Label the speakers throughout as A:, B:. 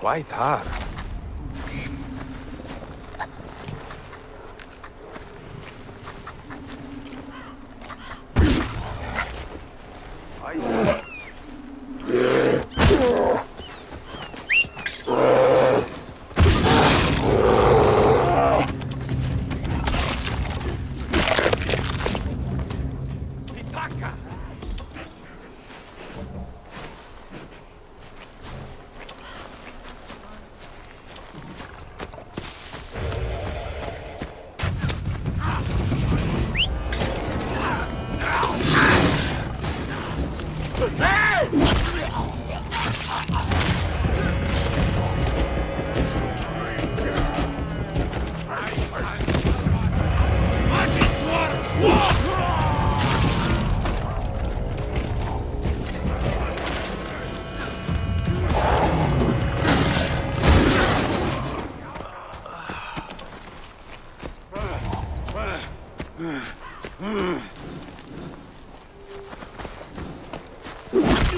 A: quite hard.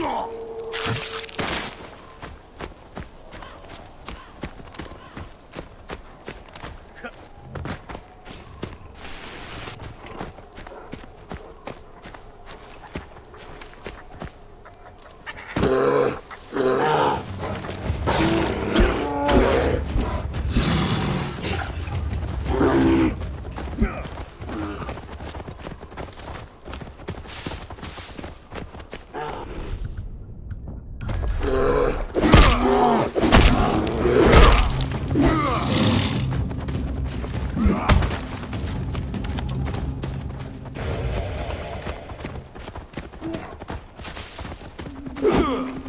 B: 报 Tushi.